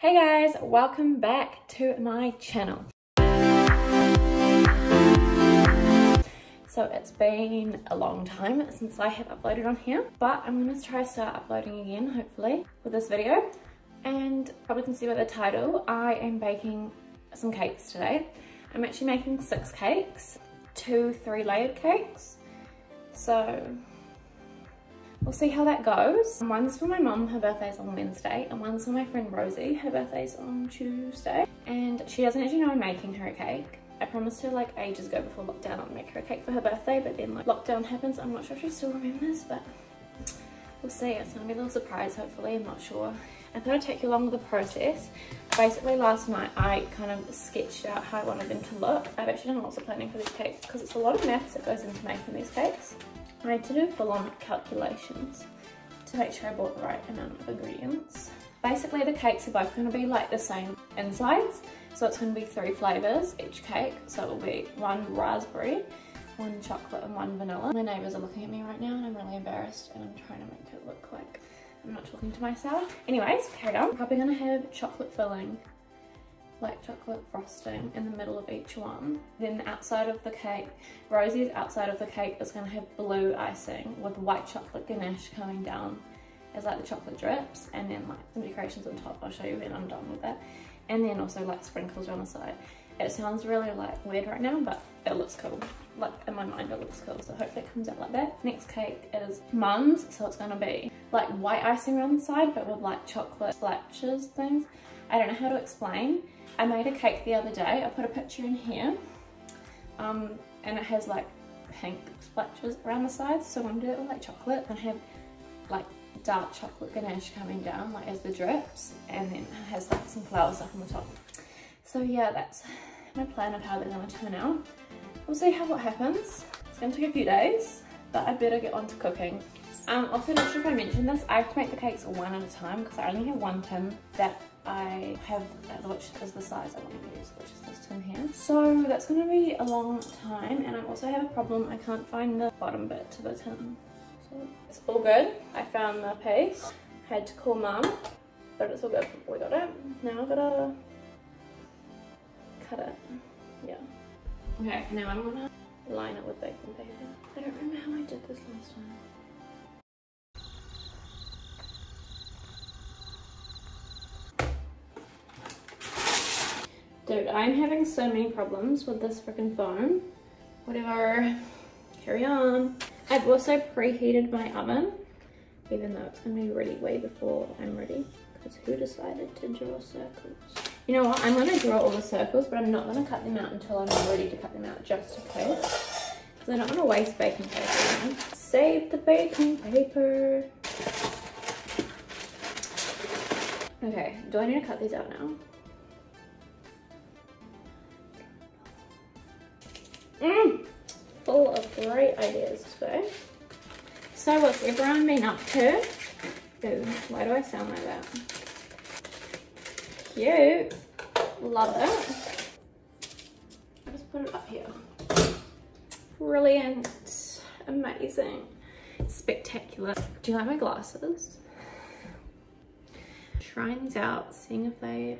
Hey guys, welcome back to my channel. So it's been a long time since I have uploaded on here, but I'm gonna try to start uploading again, hopefully, with this video. And probably can see by the title, I am baking some cakes today. I'm actually making six cakes, two three layered cakes. So we'll see how that goes. One's for my mum, her birthday's on Wednesday, and one's for my friend Rosie, her birthday's on Tuesday. And she doesn't actually know I'm making her a cake. I promised her like ages ago before lockdown I'd make her a cake for her birthday, but then like lockdown happens. I'm not sure if she still remembers, but we'll see. It's gonna be a little surprise, hopefully, I'm not sure. I thought I'd take you along with the process. Basically last night I kind of sketched out how I wanted them to look. I've actually done lots of planning for these cakes because it's a lot of maths that goes into making these cakes. I had to do full-on calculations to make sure I bought the right amount of ingredients. Basically the cakes are both going to be like the same insides. So it's going to be three flavours each cake. So it will be one raspberry, one chocolate and one vanilla. My neighbours are looking at me right now and I'm really embarrassed and I'm trying to make it look like I'm not talking to myself. Anyways, carry on. Probably going to have chocolate filling like chocolate frosting in the middle of each one. Then the outside of the cake, Rosie's outside of the cake is to have blue icing with white chocolate ganache coming down as like the chocolate drips and then like some decorations on top. I'll show you when I'm done with that. And then also like sprinkles on the side. It sounds really like weird right now, but it looks cool. Like in my mind it looks cool, so hopefully it comes out like that. Next cake is Mum's, so it's gonna be like white icing around the side, but with like chocolate splashes things. I don't know how to explain. I made a cake the other day. I put a picture in here. Um, and it has like pink splashes around the sides. So I'm gonna do it with like chocolate and have like dark chocolate ganache coming down like as the drips. And then it has like some flowers up on the top. So yeah, that's my plan of how they're gonna turn out. We'll see how what happens. It's gonna take a few days, but I better get on to cooking. Um, also not sure if I mentioned this, I have to make the cakes one at a time because I only have one tin that I have, which is the size I want to use, which is this tin here. So that's going to be a long time and I also have a problem, I can't find the bottom bit to the tin. So it's all good. I found the paste, had to call mum, but it's all good, we got it. Now I've got to cut it, yeah. Okay, now I'm going to line it with baking paper. I don't remember how I did this last time. Dude, I'm having so many problems with this freaking phone. Whatever, carry on. I've also preheated my oven, even though it's gonna be ready way before I'm ready. Because who decided to draw circles? You know what, I'm gonna draw all the circles, but I'm not gonna cut them out until I'm ready to cut them out, just in case. Because I don't wanna waste baking paper? Save the baking paper. Okay, do I need to cut these out now? Mm, full of great ideas today. So what's everyone been up to? Ooh, why do I sound like that? Cute. Love it. I'll just put it up here. Brilliant. Amazing. Spectacular. Do you like my glasses? Trying these out, seeing if they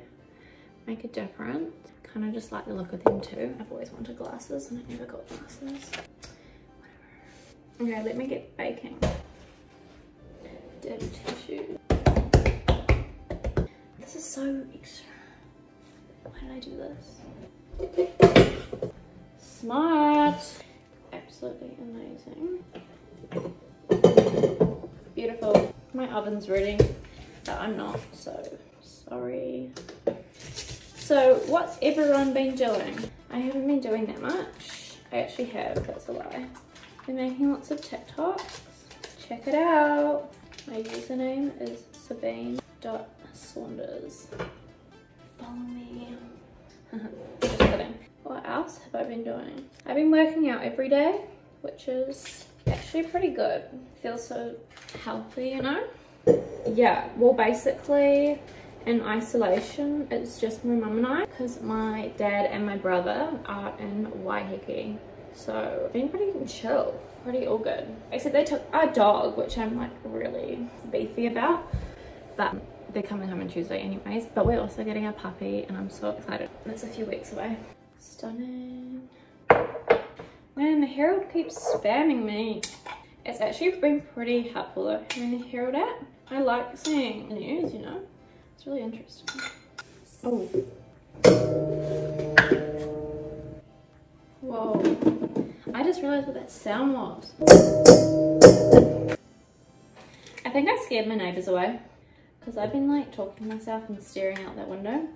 make a difference kind of just like the look of them too. I've always wanted glasses and I never got glasses. Whatever. Okay, let me get baking. Dirty tissue. This is so extra. Why did I do this? Smart. Absolutely amazing. Beautiful. My oven's ready, but I'm not, so sorry. So what's everyone been doing? I haven't been doing that much. I actually have, that's a lie. Been making lots of TikToks. Check it out. My username is sabine.saunders. Follow me. Just kidding. What else have I been doing? I've been working out every day, which is actually pretty good. Feels so healthy, you know? Yeah, well basically in isolation. It's just my mum and I because my dad and my brother are in Waiheke. So been pretty chill, pretty all good. Except they took our dog, which I'm like really beefy about. But they're coming home on Tuesday anyways. But we're also getting a puppy and I'm so excited. That's a few weeks away. Stunning. Man, the Herald keeps spamming me. It's actually been pretty helpful though, having the Herald app. I like seeing news, you know? It's really interesting. Oh. Whoa. I just realized what that sound was. I think I scared my neighbors away because I've been like talking to myself and staring out that window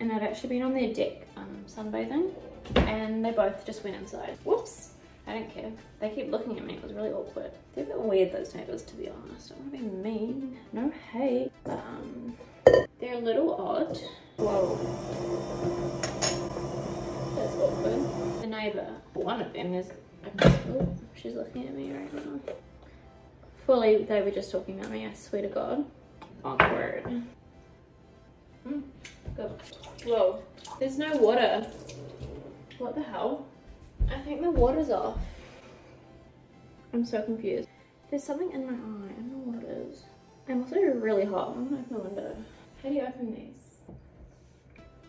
and I've actually been on their deck um, sunbathing and they both just went inside. Whoops. I don't care. They keep looking at me. It was really awkward. They're a bit weird, those neighbors, to be honest. I don't want to be mean. No hate. Um, They were just talking about me, I swear to God. Awkward. Mm, good. Whoa, there's no water. What the hell? I think the water's off. I'm so confused. There's something in my eye. I don't know what it is. I'm also really hot. I'm gonna open the window. How do you open these?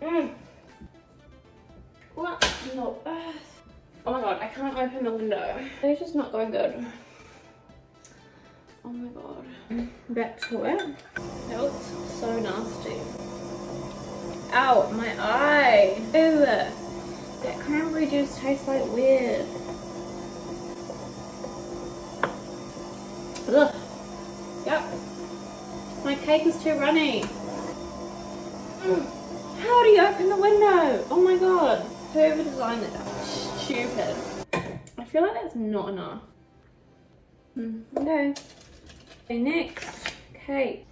Mm. What earth? Oh my god, I can't open the window. They're just not going good. Oh my god. Back to it. That looks so nasty. Ow, my eye. Ew. That cranberry juice tastes like weird. Ugh. Yep. My cake is too runny. Mm. How do you open the window? Oh my god. Whoever designed it, stupid. I feel like that's not enough. Mm. Okay. Okay. Next, cake.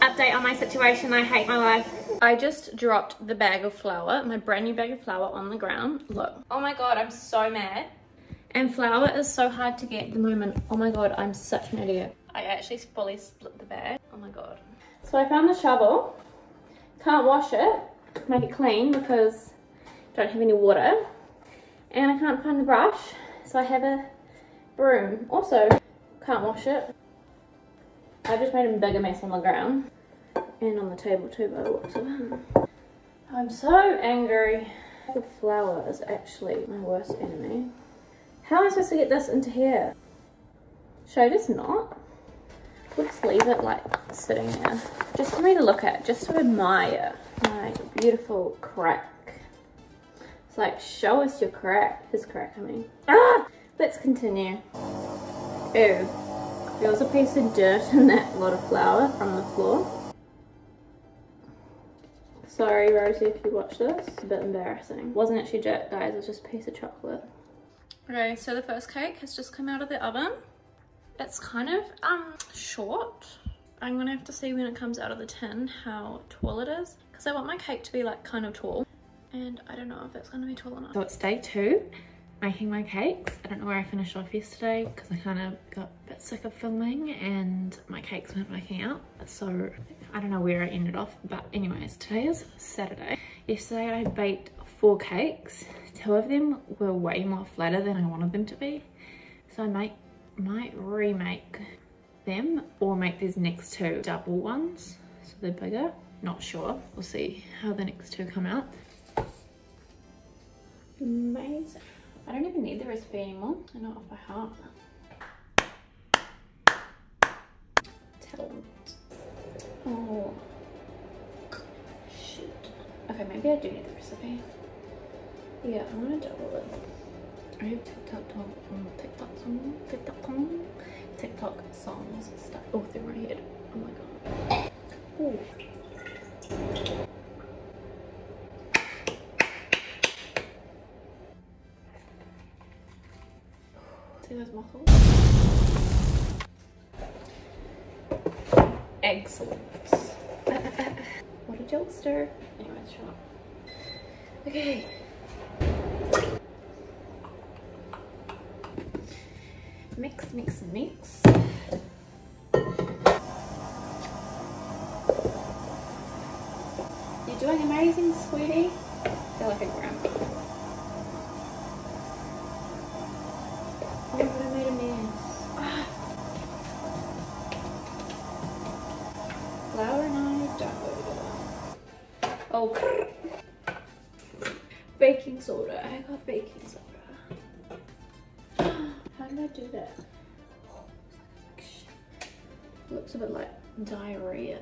Update on my situation, I hate my life. I just dropped the bag of flour, my brand new bag of flour on the ground. Look. Oh my god, I'm so mad. And flour is so hard to get at the moment. Oh my god, I'm such an idiot. I actually fully split the bag. Oh my god. So I found the shovel. Can't wash it, make it clean because I don't have any water. And I can't find the brush, so I have a broom. Also, can't wash it. I've just made a bigger mess on the ground and on the table too by the looks of. I'm so angry. The flour is actually my worst enemy. How am I supposed to get this into here? Should I just not? Just leave it like sitting there. Just for me to look at, just to admire my beautiful crack. It's like, show us your crack. His crack, I mean. Ah! Let's continue. Ew. There was a piece of dirt in that lot of flour from the floor. Sorry, Rosie, if you watch this. A bit embarrassing. Wasn't actually dirt guys. It was just a piece of chocolate. Okay, so the first cake has just come out of the oven. It's kind of um short. I'm gonna have to see when it comes out of the tin how tall it is because I want my cake to be like kind of tall and I don't know if it's gonna be tall enough. So it's day two making my cakes. I don't know where I finished off yesterday because I kind of got a bit sick of filming and my cakes weren't working out. So I don't know where I ended off, but anyways, today is Saturday. Yesterday I baked four cakes. Two of them were way more flatter than I wanted them to be. So I might, might remake them or make these next two double ones so they're bigger. Not sure. We'll see how the next two come out. Amazing. I don't even need the recipe anymore. I know it off by heart. Talent. Oh. Shoot. Okay, maybe I do need the recipe. Yeah, I'm gonna double it. I have TikTok, um, TikTok song, TikTok song, TikTok songs stuck. Oh, they're my head. Oh my god. Ooh. See those muscles? Excellent. what a jokester. Anyways, shut up. Okay. Mix, mix, mix. You're doing amazing, sweetie. I feel like a. diarrhea.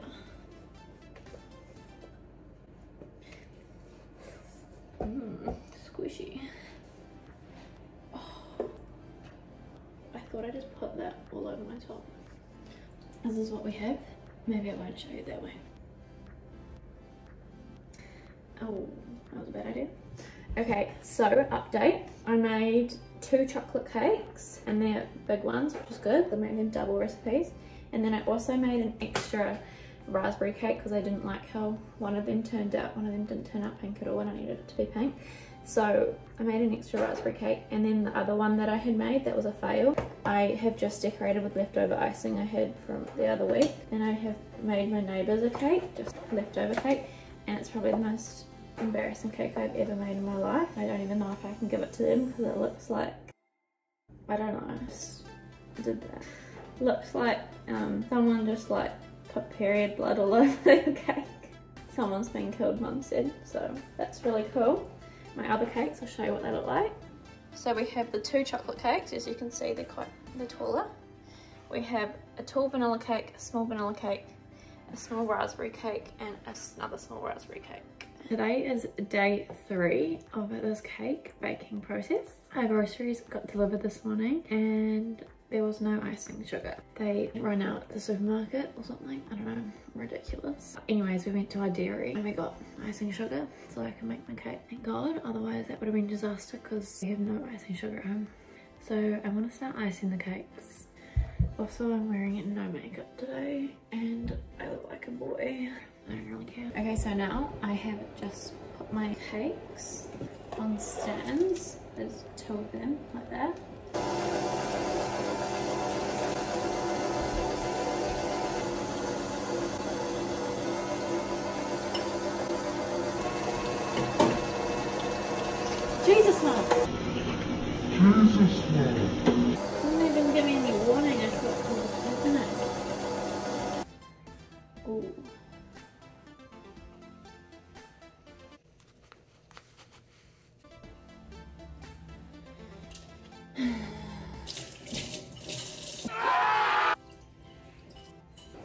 Mmm, squishy. Oh, I thought I just put that all over my top. This is what we have. Maybe I won't show you that way. Oh, that was a bad idea. Okay, so update. I made two chocolate cakes and they're big ones, which is good. I made them double recipes. And then I also made an extra raspberry cake because I didn't like how one of them turned out. One of them didn't turn out pink at all and I needed it to be pink. So I made an extra raspberry cake and then the other one that I had made that was a fail. I have just decorated with leftover icing I had from the other week. And I have made my neighbours a cake, just leftover cake. And it's probably the most embarrassing cake I've ever made in my life. I don't even know if I can give it to them because it looks like, I don't know, I just did that. Looks like um, someone just like put period blood all over the cake. Someone's been killed, mum said, so that's really cool. My other cakes, I'll show you what they look like. So we have the two chocolate cakes, as you can see they're quite, they're taller. We have a tall vanilla cake, a small vanilla cake, a small raspberry cake, and another small raspberry cake. Today is day three of this cake baking process. Our groceries got delivered this morning and there was no icing sugar. They ran out at the supermarket or something. I don't know, ridiculous. Anyways, we went to our dairy and we got icing sugar so I can make my cake. Thank God, otherwise that would have been disaster because we have no icing sugar at home. So I'm gonna start icing the cakes. Also, I'm wearing no makeup today and I look like a boy. I don't really care. Okay, so now I have just put my cakes on stands. There's two of them like that.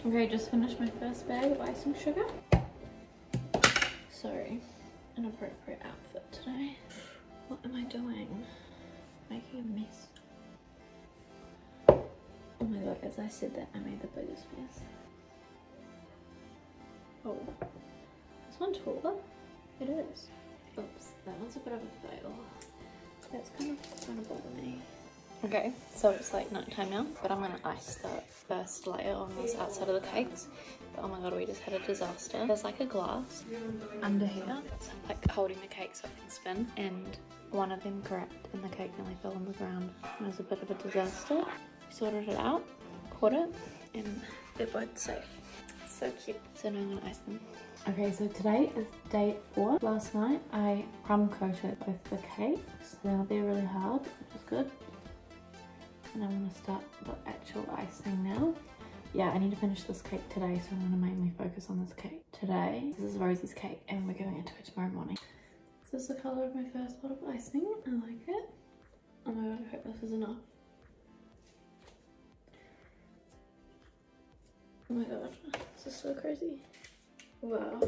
Okay, just finished my first bag of icing sugar. Sorry, inappropriate outfit today. What am I doing? Making a mess. Oh my god, as I said that, I made the biggest mess. Oh, this one taller? It is. Oops, that one's a bit of a fail. That's kind of gonna bother me. Okay, so it's like night time now, but I'm gonna ice the first layer on this outside of the cakes. But oh my god, we just had a disaster. There's like a glass under here. It's like holding the cake so it can spin, and one of them cracked and the cake nearly fell on the ground. It was a bit of a disaster. We sorted it out, caught it, and they're both safe. So cute. So now I'm gonna ice them. Okay, so today is day four. Last night I crumb coated both the cakes. Now they're really hard, which is good. And I'm gonna start the actual icing now. Yeah, I need to finish this cake today, so I'm gonna mainly focus on this cake today. This is Rosie's cake, and we're going into it tomorrow morning. This is the colour of my first pot of icing. I like it. Oh my god, I hope this is enough. Oh my god, this is so crazy. Wow,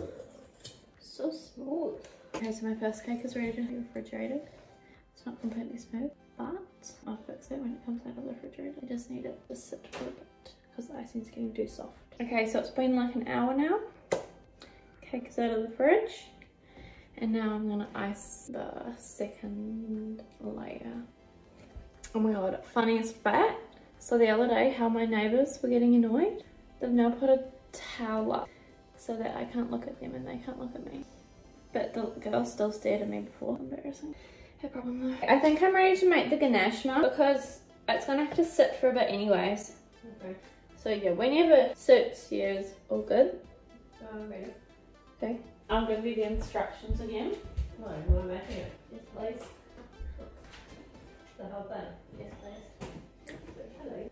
so smooth. Okay, so my first cake is ready to be refrigerated. It's not completely smooth, but I'll fix it when it comes out of the refrigerator. I just need it to sit for a bit because the icing's getting too soft. Okay, so it's been like an hour now. Cake is out of the fridge. And now I'm gonna ice the second layer. Oh my god, funniest fact. So the other day, how my neighbours were getting annoyed. They've now put a towel up so that I can't look at them and they can't look at me. But the girl still stared at me before. Embarrassing. No problem though. I think I'm ready to make the ganache now because it's gonna have to sit for a bit anyways. Okay. So yeah, whenever suits you is all good. Oh, ready? Okay. I'll give you the instructions again. No, what about here? Yes, please. The whole thing? Yes, please. Hello.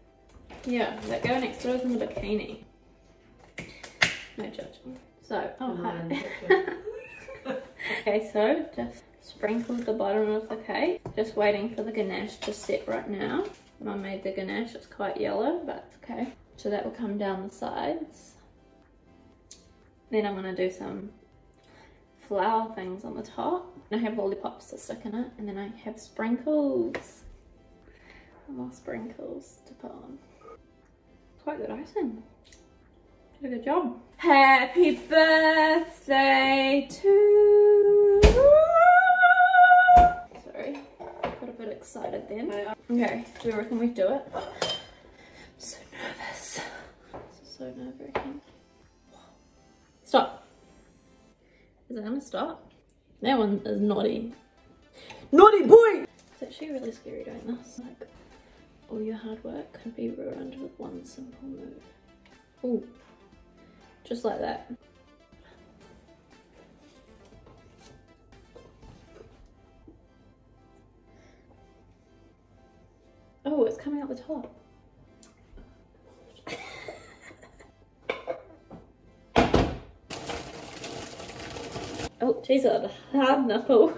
Yeah, that girl next door is in the bikini. Oh hi. Okay, so just sprinkled the bottom of the cake. Just waiting for the ganache to set right now. Mum made the ganache, it's quite yellow, but it's okay. So that will come down the sides. Then I'm gonna do some flower things on the top. I have lollipops to stick in it, and then I have sprinkles. More sprinkles to put on. Quite good icing. Did a good job. Happy birthday to. Sorry, got a bit excited then. Okay, do you reckon we do it? so nervous. This is so nerve wracking. Stop. Is it gonna stop? That one is naughty. Naughty boy! It's actually really scary doing this. Like, all your hard work could be ruined with one simple move. Ooh. Just like that. Oh, it's coming out the top. oh, she's got a hard knuckle.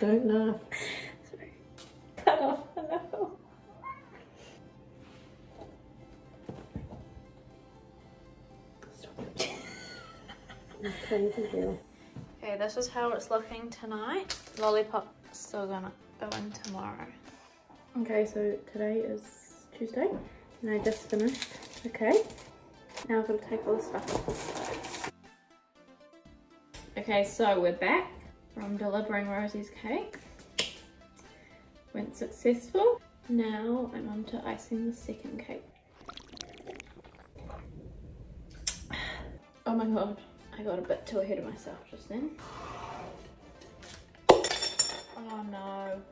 Don't laugh. Okay, this is how it's looking tonight. Lollipop still gonna go in tomorrow. Okay, so today is Tuesday and I just finished Okay. Now I've got to take all the stuff off the stove. Okay, so we're back from delivering Rosie's cake. Went successful. Now I'm on to icing the second cake. Oh my god, I got a bit too ahead of myself just then. Oh no.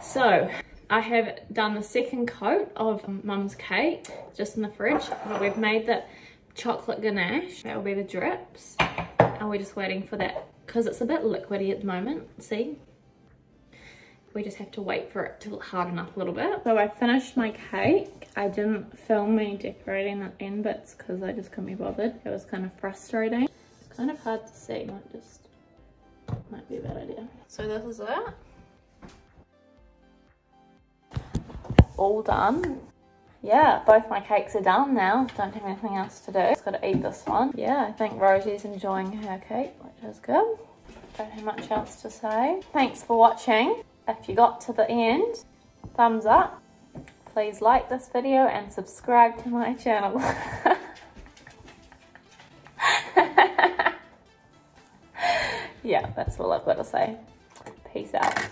So, I have done the second coat of mum's cake just in the fridge. But we've made the chocolate ganache. That will be the drips. And we're just waiting for that because it's a bit liquidy at the moment. See? We just have to wait for it to harden up a little bit. So I finished my cake. I didn't film me decorating the end bits because I just couldn't be bothered. It was kind of frustrating. It's kind of hard to see. Might just, might be a bad idea. So this is it. all done. Yeah, both my cakes are done now. Don't have anything else to do. Just gotta eat this one. Yeah, I think Rosie's enjoying her cake, which is good. Don't have much else to say. Thanks for watching. If you got to the end, thumbs up. Please like this video and subscribe to my channel. yeah, that's all I've got to say. Peace out.